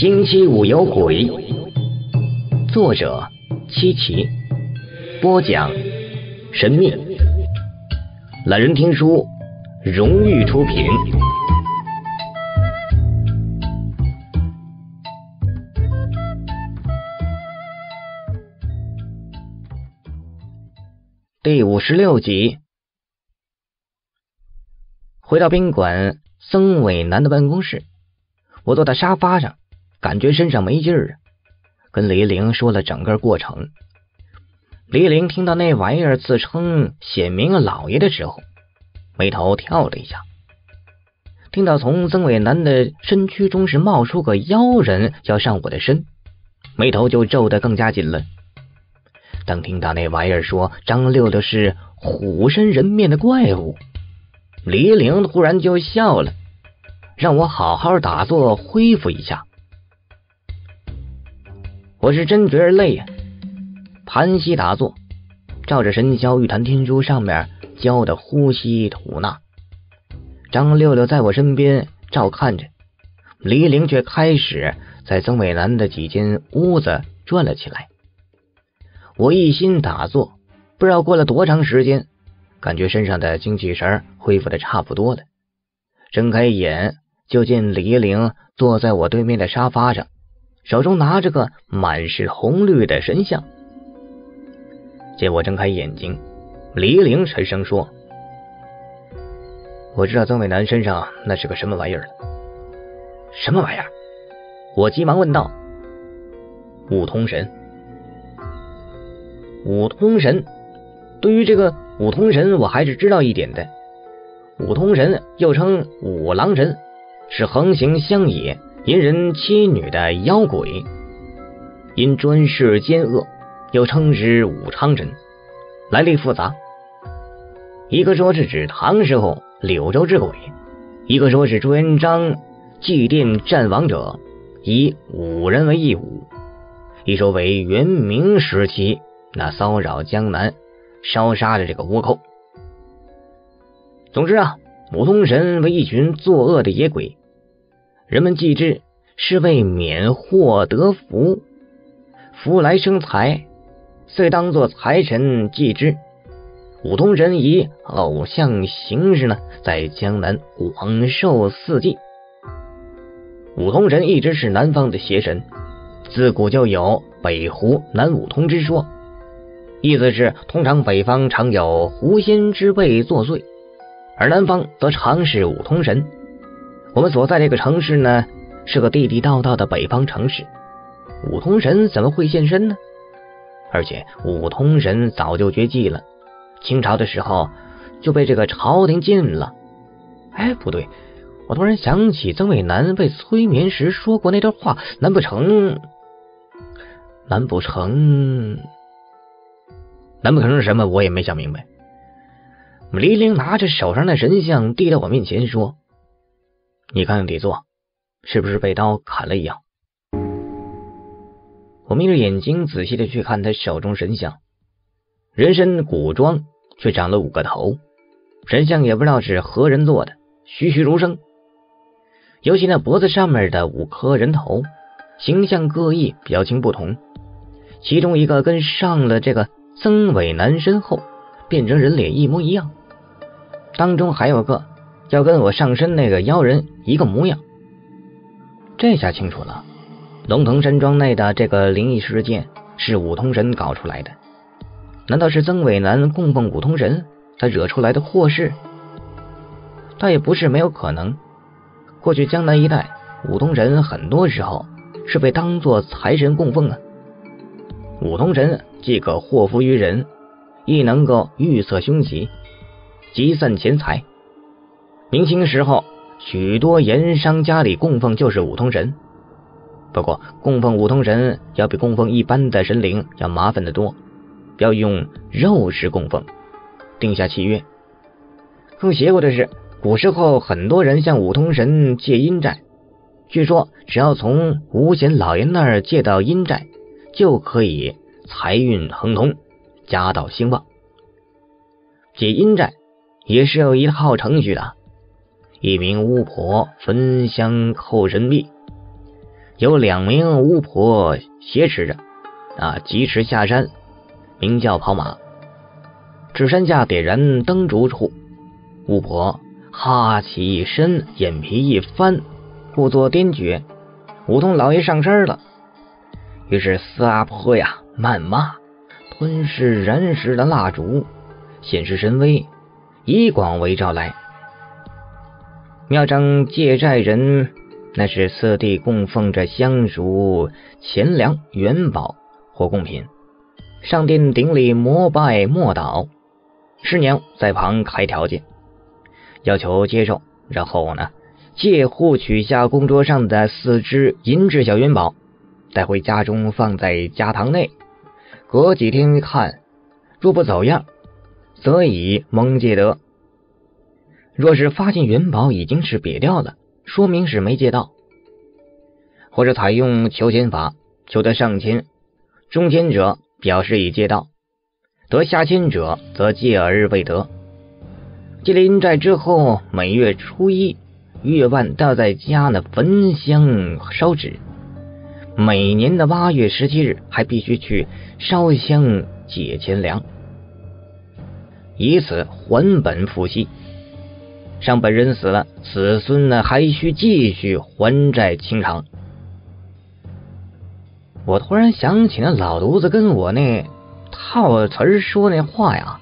星期五有鬼，作者七奇，播讲神秘，懒人听书荣誉出品。第五十六集，回到宾馆，曾伟南的办公室，我坐在沙发上。感觉身上没劲儿，跟李玲说了整个过程。李玲听到那玩意儿自称显明老爷的时候，眉头跳了一下。听到从曾伟南的身躯中是冒出个妖人要上我的身，眉头就皱得更加紧了。当听到那玩意儿说张六六是虎身人面的怪物，李玲突然就笑了，让我好好打坐恢复一下。我是真觉得累呀，盘膝打坐，照着神霄玉坛天书上面教的呼吸吐纳。张六六在我身边照看着，黎玲却开始在曾伟南的几间屋子转了起来。我一心打坐，不知道过了多长时间，感觉身上的精气神恢复的差不多了，睁开眼就见黎玲坐在我对面的沙发上。手中拿着个满是红绿的神像，见我睁开眼睛，黎玲沉声说：“我知道曾伟南身上那是个什么玩意儿了。”“什么玩意儿？”我急忙问道。“五通神。”“五通神。”对于这个五通神，我还是知道一点的。五通神又称五郎神，是横行乡野。淫人妻女的妖鬼，因专事奸恶，又称之武昌神，来历复杂。一个说是指唐时候柳州之鬼，一个说是朱元璋祭奠战亡者，以五人为一武，一说为元明时期那骚扰江南、烧杀的这个倭寇。总之啊，武通神为一群作恶的野鬼。人们祭之是为免祸得福，福来生财，遂当作财神祭之。五通神以偶像形式呢，在江南广受四祭。五通神一直是南方的邪神，自古就有北湖南五通之说，意思是通常北方常有狐仙之辈作祟，而南方则常是五通神。我们所在这个城市呢，是个地地道道的北方城市。五通神怎么会现身呢？而且五通神早就绝迹了，清朝的时候就被这个朝廷禁了。哎，不对，我突然想起曾伟南被催眠时说过那段话，难不成？难不成？难不成是什么？我也没想明白。李玲拿着手上的神像递到我面前说。你看底座是不是被刀砍了一样？我眯着眼睛仔细的去看他手中神像，人身古装却长了五个头，神像也不知道是何人做的，栩栩如生。尤其那脖子上面的五颗人头，形象各异，表情不同。其中一个跟上了这个曾伟男身后变成人脸一模一样，当中还有个。要跟我上身那个妖人一个模样，这下清楚了。龙腾山庄内的这个灵异事件是五通神搞出来的，难道是曾伟南供奉五通神才惹出来的祸事？倒也不是没有可能。过去江南一带，五通神很多时候是被当做财神供奉啊。五通神既可祸福于人，亦能够预测凶吉，积散钱财。明清时候，许多盐商家里供奉就是五通神。不过，供奉五通神要比供奉一般的神灵要麻烦的多，要用肉食供奉，定下契约。更邪乎的是，古时候很多人向五通神借阴债，据说只要从五显老爷那儿借到阴债，就可以财运亨通，家道兴旺。借阴债也是有一套程序的。一名巫婆焚香叩神壁，有两名巫婆挟持着，啊，疾驰下山，名叫跑马，至山下点燃灯烛处，巫婆哈气一伸，眼皮一翻，故作癫痫，梧桐老爷上身了。于是四阿婆呀，谩骂，吞噬燃食的蜡烛，显示神威，以广为招来。庙上借债人。那是四地供奉着香烛、钱粮、元宝或贡品，上殿顶礼膜拜莫倒，师娘在旁开条件，要求接受，然后呢，借户取下供桌上的四只银质小元宝，带回家中放在家堂内，隔几天看，若不走样，则以蒙借得；若是发现元宝已经是瘪掉了。说明是没借到，或者采用求签法，求得上签，中签者表示已借到，得下签者则借而未得。借了阴债之后，每月初一、月万都要在家呢焚香烧纸；每年的八月十七日还必须去烧香解钱粮，以此还本付息。上本人死了，子孙呢还需继续还债清偿。我突然想起那老犊子跟我那套词儿说那话呀，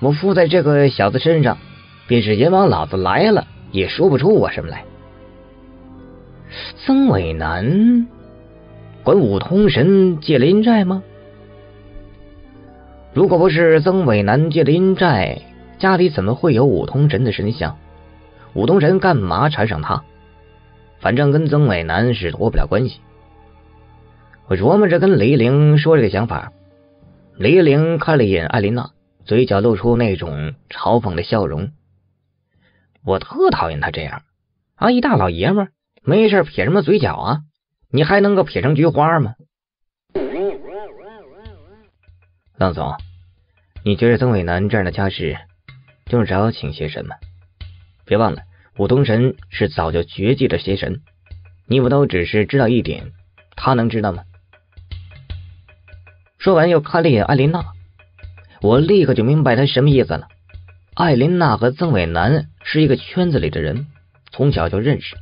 我附在这个小子身上，便是阎王老子来了也说不出我什么来。曾伟南管五通神借了阴债吗？如果不是曾伟南借的阴债。家里怎么会有五通神的神像？五通神干嘛缠上他？反正跟曾伟南是脱不了关系。我琢磨着跟雷凌说这个想法。雷凌看了一眼艾琳娜，嘴角露出那种嘲讽的笑容。我特讨厌他这样啊！一大老爷们没事撇什么嘴角啊？你还能够撇成菊花吗？浪总，你觉得曾伟南这样的家世？用着请邪神吗？别忘了，武通神是早就绝迹的邪神，你们都只是知道一点，他能知道吗？说完，又看了一眼艾琳娜，我立刻就明白他什么意思了。艾琳娜和曾伟南是一个圈子里的人，从小就认识，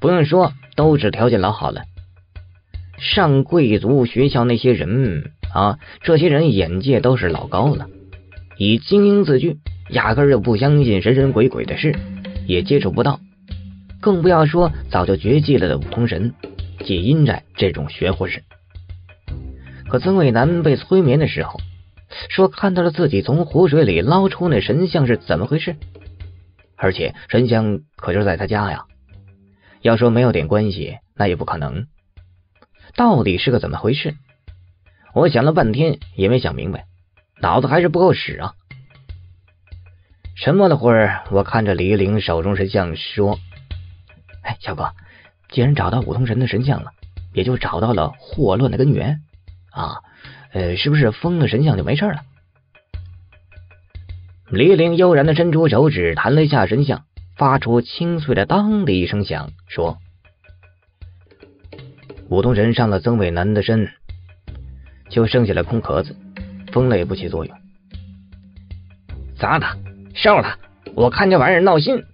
不用说，都是条件老好了。上贵族学校那些人啊，这些人眼界都是老高了，以精英自居。压根就不相信神神鬼鬼的事，也接触不到，更不要说早就绝迹了的五通神借阴债这种玄乎事。可曾伟南被催眠的时候，说看到了自己从湖水里捞出那神像是怎么回事？而且神像可就在他家呀！要说没有点关系，那也不可能。到底是个怎么回事？我想了半天也没想明白，脑子还是不够使啊！沉默了会儿，我看着李玲手中神像说：“哎，小哥，既然找到五通神的神像了，也就找到了祸乱的根源啊。呃，是不是封了神像就没事了？”李玲悠然的伸出手指弹了一下神像，发出清脆的当的一声响，说：“五通神上了曾伟南的身，就剩下了空壳子，封了也不起作用。砸他！”烧了！我看这玩意儿闹心。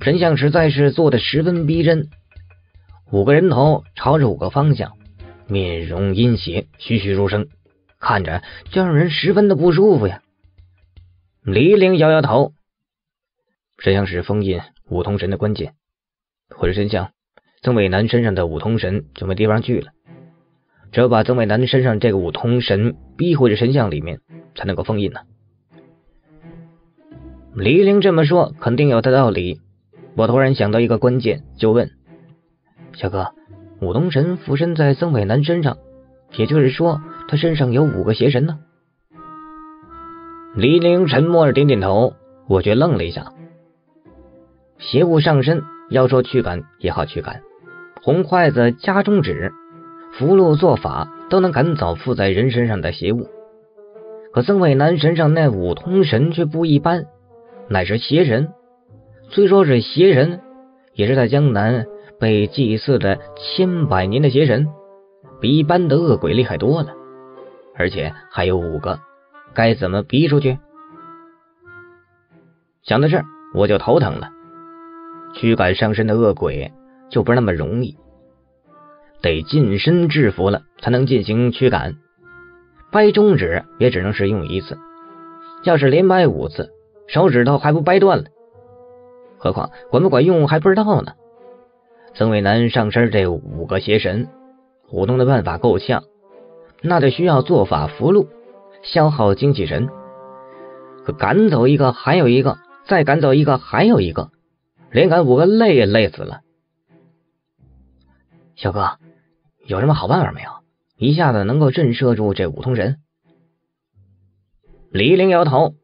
神像实在是做的十分逼真，五个人头朝着五个方向，面容阴邪，栩栩如生，看着就让人十分的不舒服呀。李陵摇摇头，神像是封印五通神的关键，毁了神像，曾伟南身上的五通神就没地方去了。只有把曾伟南身上这个五通神逼回这神像里面，才能够封印呢。李玲这么说，肯定有他道理。我突然想到一个关键，就问小哥：“五通神附身在曾伟南身上，也就是说，他身上有五个邪神呢？”李玲沉默着点点头，我却愣了一下。邪物上身，要说驱赶也好驱赶，红筷子夹中指，符箓做法都能赶走附在人身上的邪物。可曾伟南身上那五通神却不一般。乃是邪人，虽说是邪人，也是在江南被祭祀了千百年的邪神，比一般的恶鬼厉害多了，而且还有五个，该怎么逼出去？想到这儿，我就头疼了。驱赶上身的恶鬼就不是那么容易，得近身制服了才能进行驱赶。掰中指也只能是用一次，要是连掰五次，手指头还不掰断了？何况管不管用还不知道呢。曾伟南上身这五个邪神，活动的办法够呛，那得需要做法符箓，消耗精气神。可赶走一个还有一个，再赶走一个还有一个。连赶五个累也累死了，小哥，有什么好办法没有？一下子能够震慑住这五通神？李陵摇头，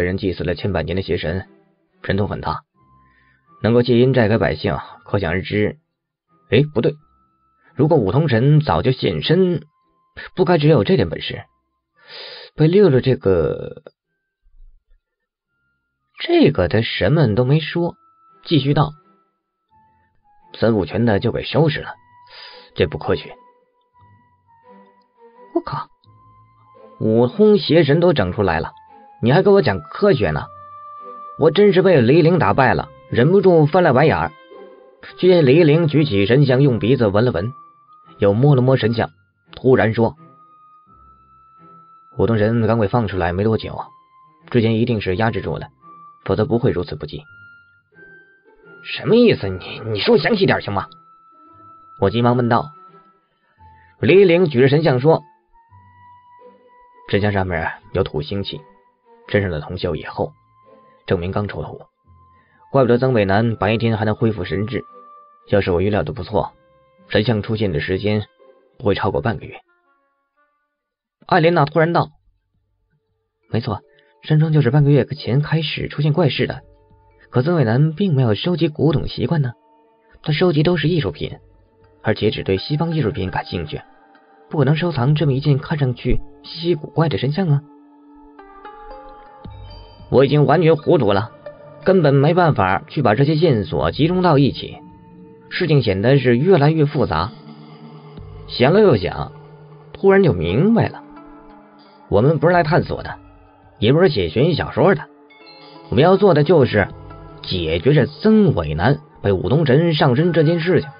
被人祭祀了千百年的邪神，神通很大，能够借阴债给百姓，可想而知。哎，不对，如果五通神早就现身，不该只有这点本事。被六六这个。这个他什么都没说，继续道：“三五拳的就给收拾了，这不科学。”我靠，五通邪神都整出来了，你还跟我讲科学呢？我真是被李陵打败了，忍不住翻了白眼儿。只见李陵举起神像，用鼻子闻了闻，又摸了摸神像，突然说：“五通神刚被放出来没多久，之前一定是压制住了。”否则不会如此不济。什么意思？你你说详细点行吗？我急忙问道。李陵举着神像说：“神像上面有土腥气，身上的铜锈也厚，证明刚出土。怪不得曾伟南白天还能恢复神智。要是我预料的不错，神像出现的时间不会超过半个月。”艾莲娜突然道：“没错。”山庄就是半个月前开始出现怪事的，可曾伟南并没有收集古董习惯呢。他收集都是艺术品，而且只对西方艺术品感兴趣，不可能收藏这么一件看上去稀奇古怪的神像啊！我已经完全糊涂了，根本没办法去把这些线索集中到一起，事情显得是越来越复杂。想了又想，突然就明白了，我们不是来探索的。也不是写悬疑小说的，我们要做的就是解决这曾伟南被武东神上身这件事情，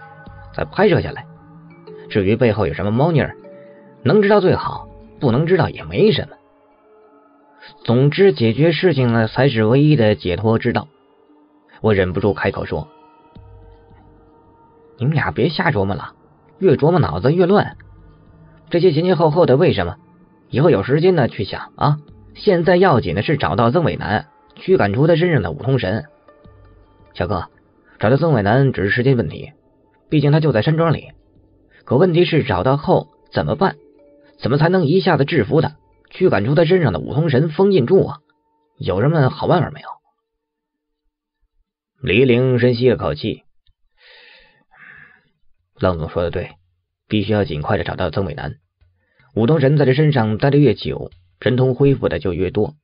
再拍摄下来。至于背后有什么猫腻，能知道最好，不能知道也没什么。总之，解决事情呢才是唯一的解脱之道。我忍不住开口说：“你们俩别瞎琢磨了，越琢磨脑子越乱。这些前前后后的为什么，以后有时间呢去想啊。”现在要紧的是找到曾伟南，驱赶出他身上的五通神。小哥，找到曾伟南只是时间问题，毕竟他就在山庄里。可问题是找到后怎么办？怎么才能一下子制服他，驱赶出他身上的五通神封印住啊？有什么好办法没有？李陵深吸了口气，浪总说的对，必须要尽快的找到曾伟南。五通神在这身上待的越久。神通恢复的就越多，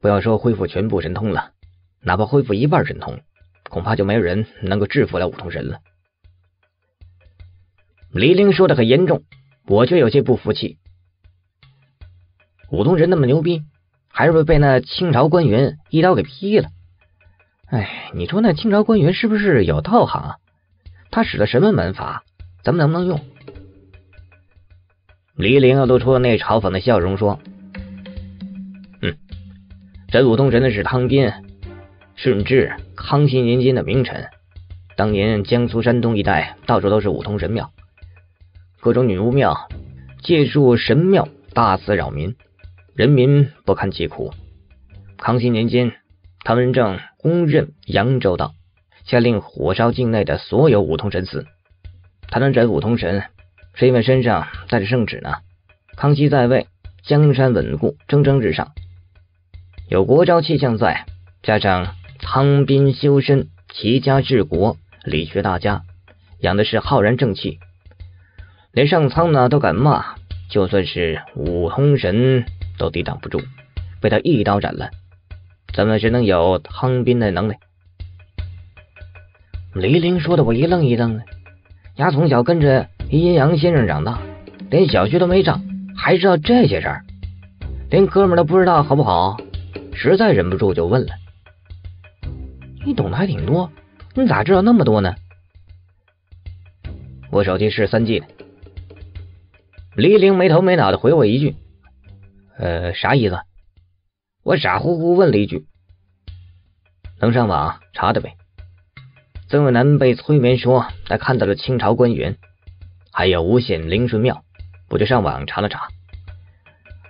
不要说恢复全部神通了，哪怕恢复一半神通，恐怕就没有人能够制服了五通神了。李陵说的很严重，我却有些不服气。五通神那么牛逼，还是被那清朝官员一刀给劈了。哎，你说那清朝官员是不是有道行啊？他使的什么门法？咱们能不能用？李陵露出那嘲讽的笑容，说。真武通神的是汤斌，顺治、康熙年间的名臣。当年江苏、山东一带到处都是五通神庙，各种女巫庙，借助神庙大肆扰民，人民不堪其苦。康熙年间，唐仁正公任扬州道，下令火烧境内的所有五通神寺。他能斩五通神，是因为身上带着圣旨呢。康熙在位，江山稳固，蒸蒸日上。有国招气象在，加上汤斌修身、齐家治国、理学大家，养的是浩然正气，连上苍呢都敢骂，就算是五通神都抵挡不住，被他一刀斩了。怎么只能有汤斌的能耐？李玲说的我一愣一愣的。丫从小跟着阴阳先生长大，连小学都没上，还知道这些事儿，连哥们都不知道好不好？实在忍不住就问了：“你懂得还挺多，你咋知道那么多呢？”我手机是三 G 的。李玲没头没脑的回我一句：“呃，啥意思？”我傻乎乎问了一句：“能上网查的呗。”曾伟南被催眠说他看到了清朝官员，还有无限灵顺庙，我就上网查了查。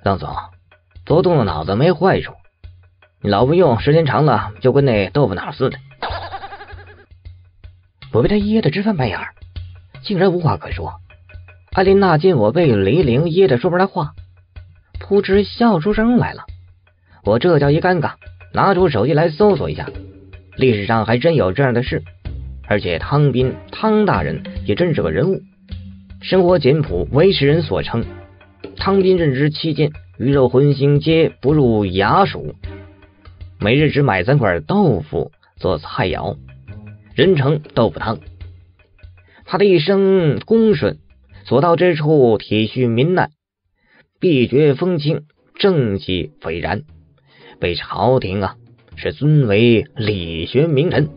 张总，多动动脑子没坏处，你老不用，时间长了就跟那豆腐脑似的。我被他噎得直翻白眼，竟然无话可说。艾琳娜见我被雷凌噎得说不出来话，扑哧笑出声来了。我这叫一尴尬，拿出手机来搜索一下，历史上还真有这样的事。而且汤斌汤大人也真是个人物，生活简朴，为世人所称。汤斌任职期间，鱼肉荤腥皆不入衙署，每日只买三块豆腐做菜肴，人称豆腐汤。他的一生恭顺。所到之处，体恤民难，必觉风清，正气斐然，被朝廷啊是尊为理学名臣。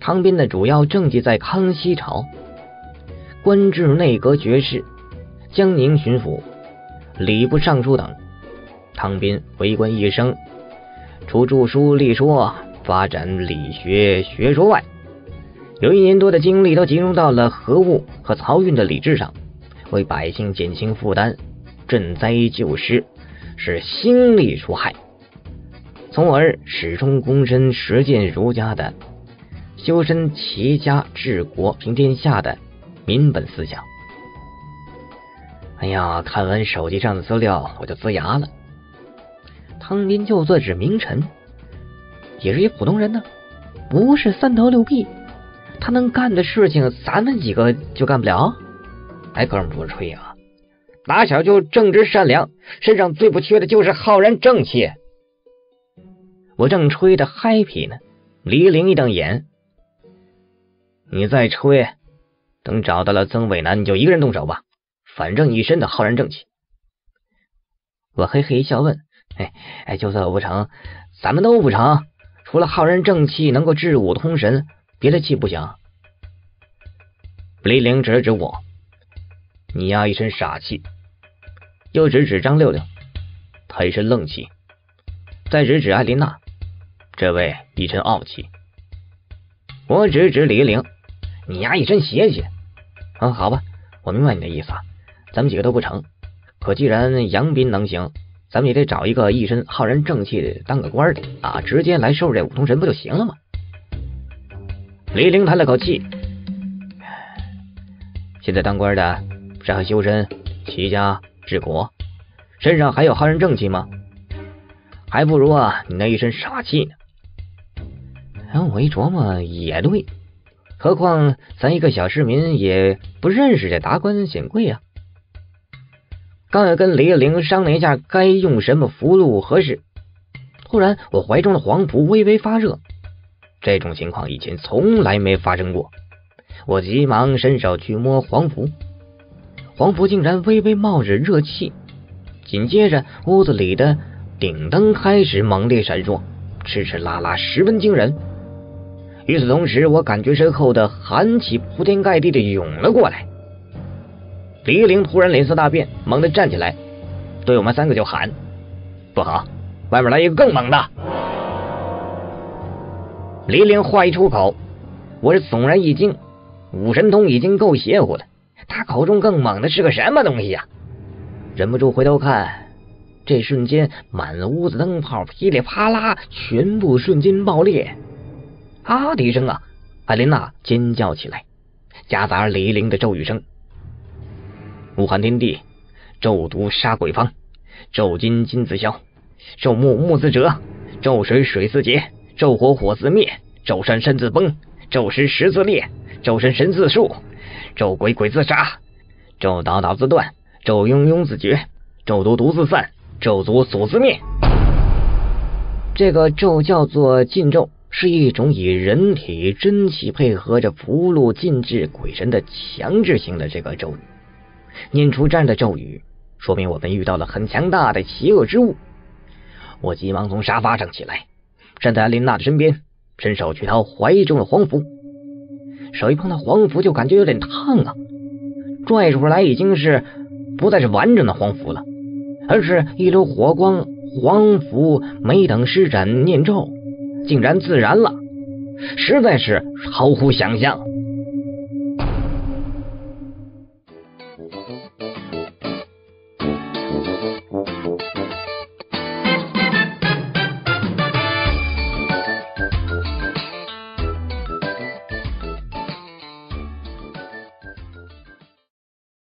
汤斌的主要政绩在康熙朝，官至内阁学士、江宁巡抚、礼部尚书等。汤斌为官一生，除著书立说、发展理学学说外，有一年多的精力都集中到了河务和漕运的理智上。为百姓减轻负担、赈灾救失，是心力除害，从而始终躬身实践儒家的修身齐家治国平天下的民本思想。哎呀，看完手机上的资料，我就呲牙了。汤斌就算是名臣，也是一普通人呢，不是三头六臂，他能干的事情，咱们几个就干不了。哎，哥们不是吹啊！打小就正直善良，身上最不缺的就是浩然正气。我正吹的 happy 呢，李玲一瞪眼：“你再吹，等找到了曾伟南，你就一个人动手吧，反正一身的浩然正气。”我嘿嘿一笑问：“哎哎，就算我不成，咱们都不成，除了浩然正气能够治武通神，别的气不行？”李玲指了指我。你呀一身傻气，又指指张六六，他一身愣气；再指指艾琳娜，这位一身傲气。我指指李玲，你呀一身邪气。啊，好吧，我明白你的意思啊，咱们几个都不成。可既然杨斌能行，咱们也得找一个一身浩然正气的当个官的啊，直接来收拾这五通神不就行了吗？李玲叹了口气，现在当官的。然后修身齐家治国，身上还有浩然正气吗？还不如啊你那一身傻气呢。然后我一琢磨也对，何况咱一个小市民也不认识这达官显贵啊。刚要跟李玲商量一下该用什么符箓合适，突然我怀中的黄符微微发热，这种情况以前从来没发生过。我急忙伸手去摸黄符。黄符竟然微微冒着热气，紧接着屋子里的顶灯开始猛烈闪烁，哧哧啦啦，十分惊人。与此同时，我感觉身后的寒气铺天盖地的涌了过来。李玲突然脸色大变，猛地站起来，对我们三个就喊：“不好，外面来一个更猛的！”李玲话一出口，我是悚然一惊，五神通已经够邪乎的。他口中更猛的是个什么东西呀？忍不住回头看，这瞬间满屋子灯泡噼里啪啦，全部瞬间爆裂！啊的一声啊，艾琳娜尖叫起来，夹杂雷凌的咒语声：武汉天地，咒毒杀鬼方，咒金金自消，咒木木自折，咒水水自竭，咒火火自灭，咒山山自崩，咒石石自裂，咒神神自树。咒鬼鬼自杀，咒道道自断，咒庸庸自绝，咒毒毒自散，咒诅诅自灭。这个咒叫做禁咒，是一种以人体真气配合着符箓禁制鬼神的强制性的这个咒语。念出这样的咒语，说明我们遇到了很强大的邪恶之物。我急忙从沙发上起来，站在安琳娜的身边，伸手去掏怀中的黄符。手一碰到黄符，就感觉有点烫啊！拽出来已经是不再是完整的黄符了，而是一溜火光。黄符没等施展念咒。竟然自燃了，实在是超乎想象。